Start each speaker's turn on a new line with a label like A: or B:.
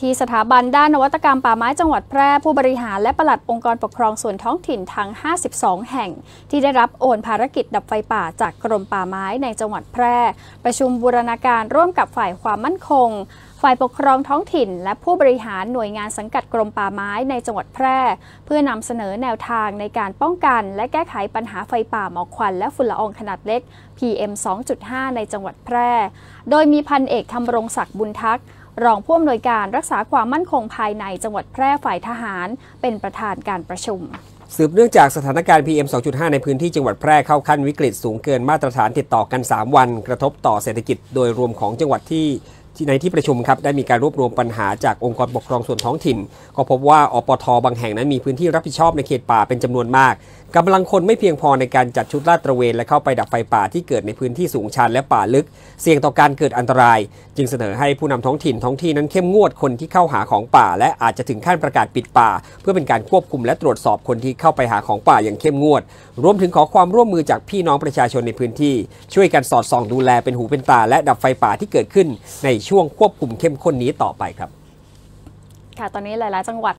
A: ที่สถาบันด้านนวัตกรรมป่าไม้จังหวัดแพร่ ผู้บริหารและปลัดองค์กรปกครองส่วนท้องถิ่นทั้ง 52 แห่ง ที่ได้รับโอนภารกิจดับไฟป่าจากกรมป่าไม้ในจังหวัดแพร่ ประชุมบูรณาการร่วมกับฝ่ายความมั่นคง ฝ่ายปกครองท้องถิ่น และผู้บริหารหน่วยงานสังกัดกรมป่าไม้ในจังหวัดแพร่ เพื่อนำเสนอแนวทางในการป้องกัน และแก้ไขปัญหาไฟป่าหมอกควันและฝุ่นละอองขนาดเล็ก PM 2.5 ในจังหวัดแพร่ โดยมีพันเอกธำรงศักดิ์บุญทักษ์ รองผู้อำนวยการรักษาความมั่นคงภายในจังหวัดแพร่ฝ่ายทหาร เป็นประธานการประชุม
B: สืบเนื่องจากสถานการณ์ PM 2.5 ในพื้นที่จังหวัดแพร่เข้าขั้นวิกฤตสูงเกินมาตรฐานติดต่อกัน 3 วัน กระทบต่อเศรษฐกิจโดยรวมของจังหวัดที่ที่ในที่ประชุมครับได้มีการรวบรวมปัญหาจากองค์กรปกครองส่วนท้องถิ่น ก็พบว่าอปทบางแห่งนั้นมีพื้นที่รับผิดชอบในเขตป่าเป็นจำนวนมาก กำลังคนไม่เพียงพอในการจัดชุดลาดตระเวนและเข้าไปดับไฟป่าที่เกิดในพื้นที่สูงชันและป่าลึก เสี่ยงต่อการเกิดอันตราย จึงเสนอให้ผู้นำท้องถิ่นท้องที่นั้นเข้มงวดคนที่เข้าหาของป่า และอาจจะถึงขั้นประกาศปิดป่า เพื่อเป็นการควบคุมและตรวจสอบคนที่เข้าไปหาของป่าอย่างเข้มงวด รวมถึงขอความร่วมมือจากพี่น้องประชาชนในพื้นที่ ช่วยกันสอดส่องดูแลเป็นหูเป็นตา และดับไฟป่าที่เกิดขึ้น ในช่วงควบคุมเข้มข้นนี้ต่อไปครับ
A: ค่ะตอนนี้หลาย ๆ จังหวัด